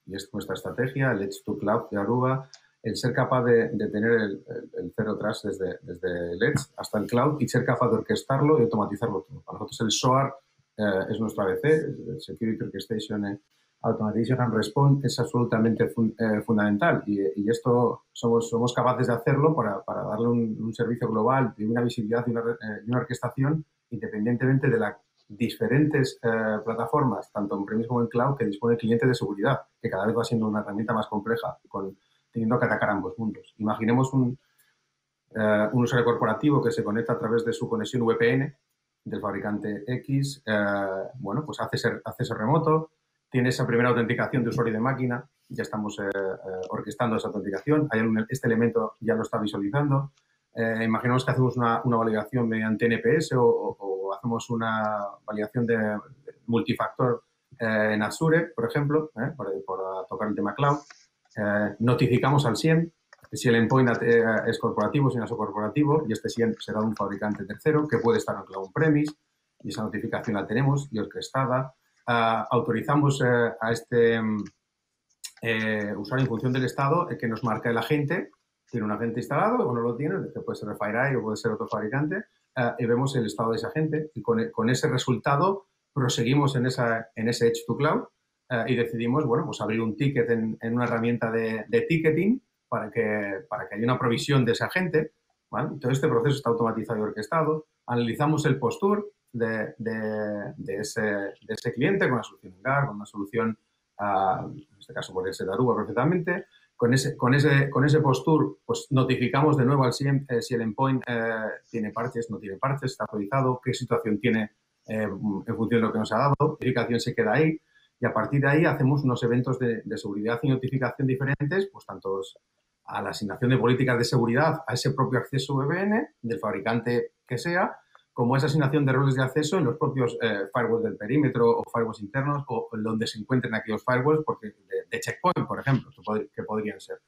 y es nuestra estrategia, el Edge to Cloud de Aruba, el ser capaz de, tener el, el, el, cero trust desde, desde el Edge hasta el cloud y ser capaz de orquestarlo y automatizarlo todo. Para nosotros el SOAR eh, es nuestro ABC, Security Orchestration Automation and Response es absolutamente eh, fundamental y, y, esto somos, somos capaces de hacerlo para, para darle un, servicio global de una visibilidad y una, eh, una orquestación independientemente de las diferentes eh, plataformas, tanto en premise como en cloud, que dispone el cliente de seguridad, que cada vez va siendo una herramienta más compleja, con, teniendo que atacar ambos mundos. Imaginemos un, eh, un usuario corporativo que se conecta a través de su conexión VPN del fabricante X, eh, bueno, pues hace acceso remoto, tiene esa primera autenticación de usuario de máquina, ya estamos orquestando esa autenticación, Hay este elemento ya lo está visualizando. imaginemos que hacemos una, validación mediante NPS o, hacemos una validación de, multifactor en Azure, por ejemplo, por, tocar el tema cloud. notificamos al SIEM si el endpoint eh, es corporativo, si no es corporativo, y este será de un fabricante tercero que puede estar en cloud premise y esa notificación la tenemos y orquestada. Uh, autorizamos uh, a este um, usuario en función del estado que nos marca el agente, tiene un agente instalado o no lo tiene, puede ser FireEye o puede ser otro fabricante, y vemos el estado de ese agente y con, con ese resultado proseguimos en, esa, en ese Edge to Cloud y decidimos, bueno, pues abrir un ticket en, en una herramienta de, de ticketing para que, para que haya una provisión de ese agente. ¿vale? Todo este proceso está automatizado y orquestado. Analizamos el posture de, de, de, ese, ese, cliente con una solución GAR, con una solución, uh, en este caso podría ser Aruba perfectamente. Con ese, con ese, con ese posture, pues notificamos de nuevo al eh, si el endpoint eh, tiene parches, no tiene parches, está actualizado, qué situación tiene eh, en función de lo que nos ha dado. La verificación se queda ahí y a partir de ahí hacemos unos eventos de, de seguridad y notificación diferentes, pues tantos a la asignación de políticas de seguridad a ese propio acceso VPN del fabricante que sea, como esa asignación de roles de acceso en los propios eh, firewalls del perímetro o firewalls internos o donde se encuentren aquellos firewalls porque de, checkpoint, por ejemplo, que, podrían ser.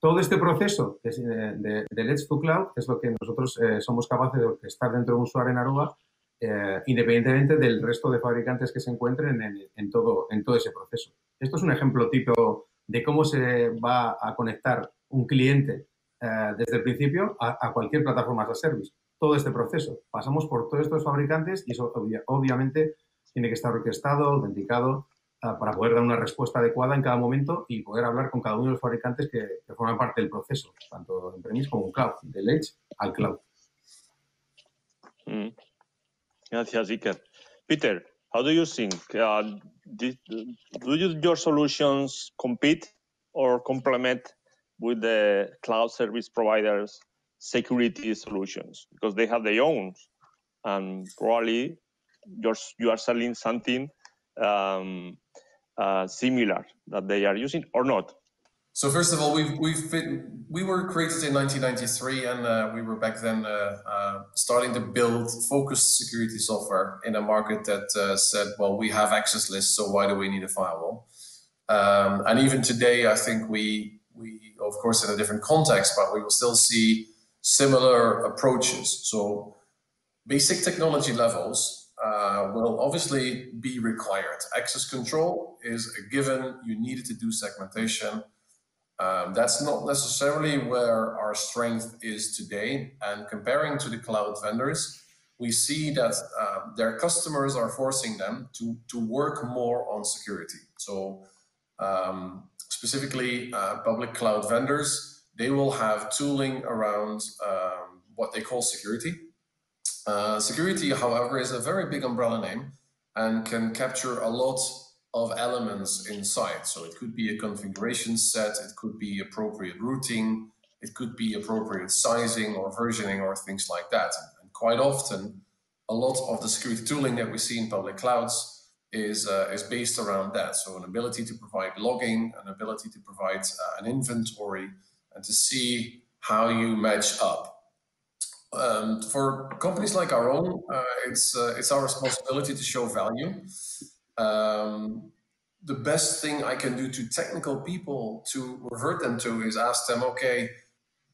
Todo este proceso de, de, de, Let's to Cloud es lo que nosotros eh, somos capaces de orquestar dentro de un usuario en Aruba, eh, independientemente del resto de fabricantes que se encuentren en, en, todo, en todo ese proceso. Esto es un ejemplo tipo de cómo se va a conectar un cliente eh, desde el principio a, cualquier plataforma de service. Todo este proceso. Pasamos por todos estos fabricantes y eso obviamente tiene que estar orquestado, autenticado, eh, para poder dar una respuesta adecuada en cada momento y poder hablar con cada uno de los fabricantes que, forman parte del proceso, tanto en premise como en cloud, del edge al cloud. Mm. Gracias, Iker. Peter, how do you think? Uh, do your solutions compete or complement with the cloud service providers security solutions because they have their own. And probably you're, you are selling something um, uh, similar that they are using or not. So first of all we've, we've been we were created in 1993 and uh, we were back then uh, uh, starting to build focused security software in a market that uh, said well we have access lists so why do we need a firewall? Um, and even today i think we we, of course, in a different context, but we will still see similar approaches. So, basic technology levels uh, will obviously be required. Access control is a given. You needed to do segmentation. Um, that's not necessarily where our strength is today. And comparing to the cloud vendors, we see that uh, their customers are forcing them to, to work more on security. So um, specifically uh, public cloud vendors, they will have tooling around um, what they call security. Uh, security, however, is a very big umbrella name and can capture a lot of elements inside. So it could be a configuration set, it could be appropriate routing, it could be appropriate sizing or versioning or things like that. And quite often, a lot of the security tooling that we see in public clouds is uh, is based around that. So an ability to provide logging, an ability to provide uh, an inventory, and to see how you match up. Um, for companies like our own, uh, it's uh, it's our responsibility to show value. Um, the best thing I can do to technical people to revert them to is ask them, okay,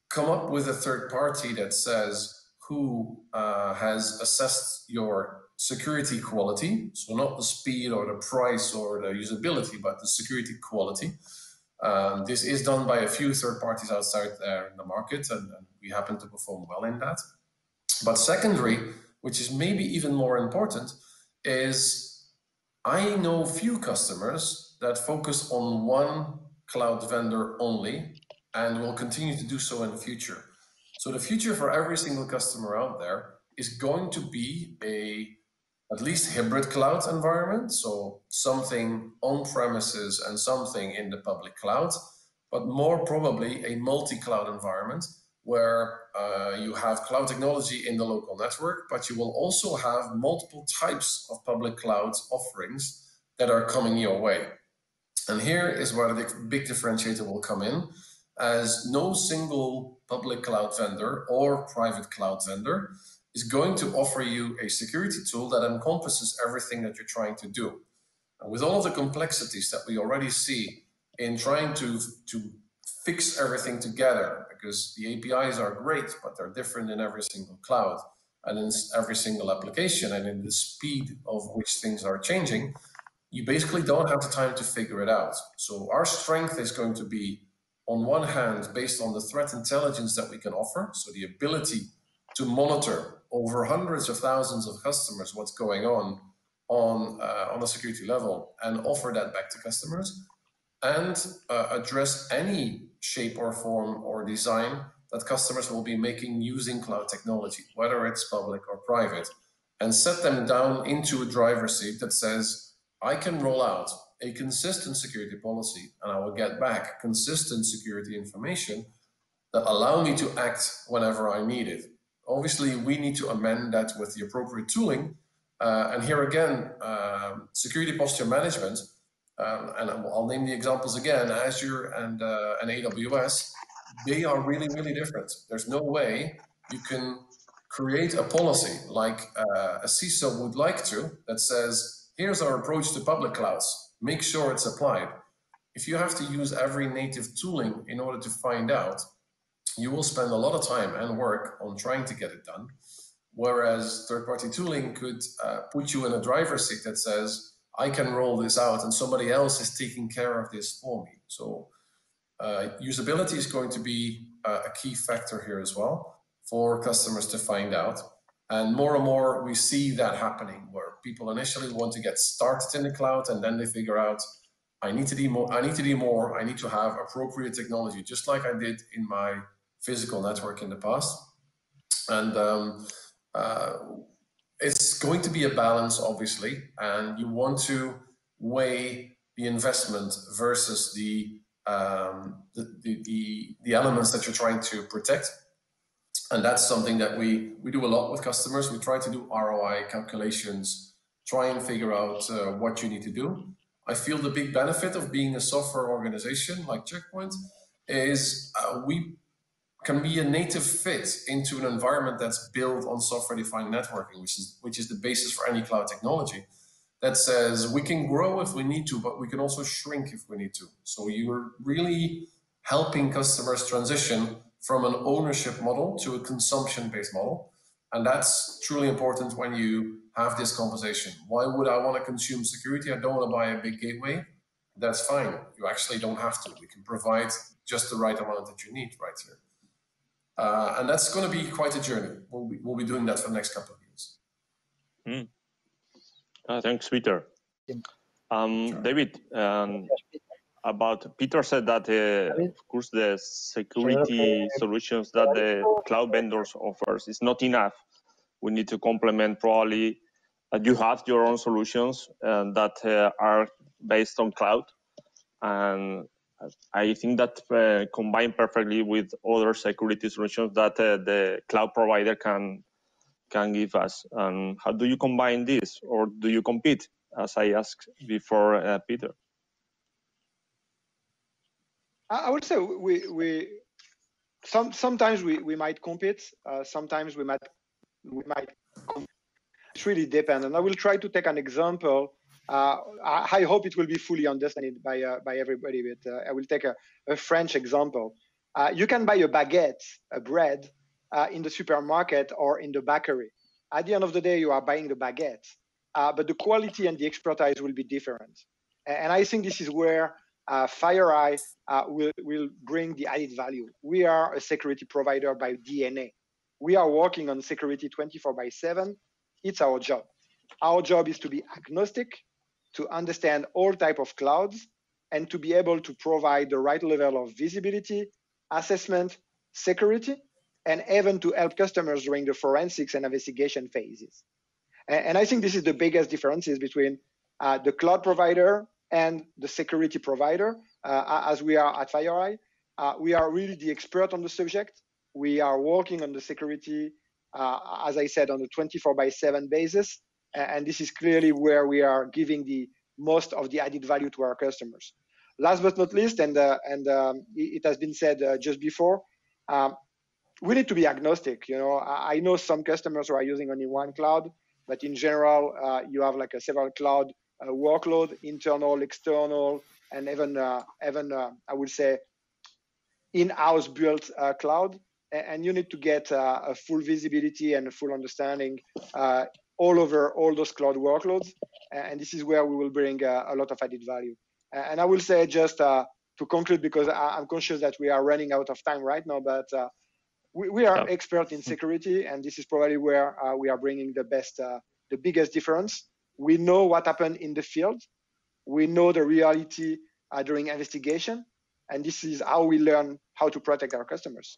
come up with a third party that says who uh, has assessed your security quality. So not the speed or the price or the usability, but the security quality. Um, this is done by a few third parties outside there in the market, and, and, we happen to perform well in that. But secondary, which is maybe even more important, is I know few customers that focus on one cloud vendor only and will continue to do so in the future. So the future for every single customer out there is going to be a at least hybrid cloud environment, so something on premises and something in the public cloud, but more probably a multi cloud environment where uh, you have cloud technology in the local network, but you will also have multiple types of public cloud offerings that are coming your way. And here is where the big differentiator will come in, as no single public cloud vendor or private cloud vendor is going to offer you a security tool that encompasses everything that you're trying to do. And with all of the complexities that we already see in trying to, to fix everything together, because the APIs are great, but they're different in every single cloud and in every single application and in the speed of which things are changing, you basically don't have the time to figure it out. So our strength is going to be, on one hand, based on the threat intelligence that we can offer, so the ability to monitor over hundreds of thousands of customers what's going on on uh, on a security level and offer that back to customers and uh, address any shape or form or design that customers will be making using cloud technology, whether it's public or private, and set them down into a driver's seat that says, I can roll out a consistent security policy and I will get back consistent security information that allow me to act whenever I need it. Obviously, we need to amend that with the appropriate tooling. Uh, and here again, um, security posture management, um, and I'll name the examples again, Azure and, uh, and AWS, they are really, really different. There's no way you can create a policy like uh, a CISO would like to that says, here's our approach to public clouds, make sure it's applied. If you have to use every native tooling in order to find out, you will spend a lot of time and work on trying to get it done. Whereas third party tooling could uh, put you in a driver's seat that says, I can roll this out and somebody else is taking care of this for me. So uh, usability is going to be uh, a key factor here as well for customers to find out. And more and more, we see that happening where people initially want to get started in the cloud and then they figure out, I need to do more. I need to do more. I need to have appropriate technology, just like I did in my physical network in the past. And um, uh, it's going to be a balance, obviously, and you want to weigh the investment versus the, um, the, the, the, the elements that you're trying to protect. And that's something that we, we do a lot with customers. We try to do ROI calculations, try and figure out uh, what you need to do. I feel the big benefit of being a software organization like Check Point is uh, we can be a native fit into an environment that's built on software-defined networking, which is which is the basis for any cloud technology. That says we can grow if we need to, but we can also shrink if we need to. So you're really helping customers transition from an ownership model to a consumption-based model. And that's truly important when you have this conversation. Why would I want to consume security? I don't want to buy a big gateway. That's fine. You actually don't have to. We can provide just the right amount that you need right here. Uh, and that's going to be quite a journey. We'll be, we'll be doing that for the next couple of years. Mm. Uh, thanks, Peter. Um, David, um, about Peter said that, uh, of course, the security solutions that the cloud vendors offers is not enough. We need to complement probably. Uh, you have your own solutions uh, that uh, are based on cloud, and I think that uh, combine perfectly with other security solutions that uh, the cloud provider can can give us. And how do you combine this, or do you compete, as I asked before, uh, Peter? I would say we we some sometimes we, we might compete. Uh, sometimes we might we might. It's really depend. And I will try to take an example uh, I hope it will be fully understood by uh, by everybody. But uh, I will take a, a French example. you can buy a baguette, a bread, in the supermarket or in the bakery. At the end of the day, you are buying the baguette, but the quality and the expertise will be different. And I think this is where uh, FireEye uh, will, will bring the added value. We are a security provider by DNA. We are working on security 24 by 7. It's our job. Our job is to be agnostic to understand all type of clouds and to be able to provide the right level of visibility, assessment, security, and even to help customers during the forensics and investigation phases. And, and I think this is the biggest differences between uh, the cloud provider and the security provider. Uh, as we are at FireEye, uh, we are really the expert on the subject. we are working on the security, uh, as I said, on the 24 by 7 basis. And this is clearly where we are giving the most of the added value to our customers. Last but not least, and, uh, and um, it has been said uh, just before, um, we need to be agnostic. You know, I, know some customers who are using only one cloud, but in general, uh, you have like a several cloud uh, workload, internal, external, and even uh, even uh, I would say in-house built cloud. And you need to get a full visibility and a full understanding all over all those cloud workloads. And this is where we will bring a lot of added value. And I will say just to conclude, because I'm conscious that we are running out of time right now, but we, we, are expert in security, and this is probably where uh, we are bringing the best, uh, the biggest difference. We know what happened in the field. We know the reality uh, during investigation, and this is how we learn how to protect our customers.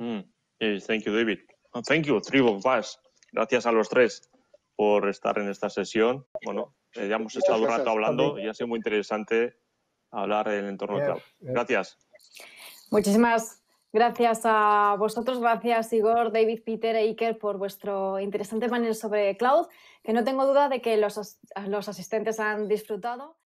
Mm. Yes, thank you, David. Oh, thank you, three of us. Gracias a los tres por estar en esta sesión. Bueno, eh, ya hemos estado un rato hablando y ha sido muy interesante hablar del entorno cloud. Gracias. Muchísimas Gracias a vosotros, gracias Igor, David, Peter e Iker por vuestro interesante panel sobre cloud, que no tengo duda de que los, los asistentes han disfrutado.